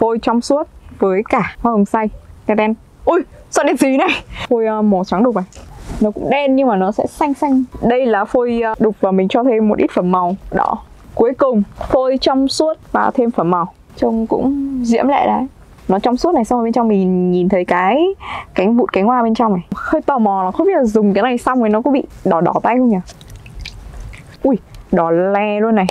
phôi trong suốt với cả hoa hồng xay đen đen. Ui sao đen gì này. Phôi uh, màu trắng đục này nó cũng đen nhưng mà nó sẽ xanh xanh. Đây là phôi uh, đục và mình cho thêm một ít phẩm màu. Đỏ cuối cùng phôi trong suốt và thêm phẩm màu. Trông cũng diễm lệ đấy. Nó trong suốt này xong rồi bên trong mình nhìn thấy cái cánh vụt cánh hoa bên trong này. Hơi tò mò là không biết là dùng cái này xong rồi nó có bị đỏ đỏ tay không nhỉ? Ui đỏ le luôn này.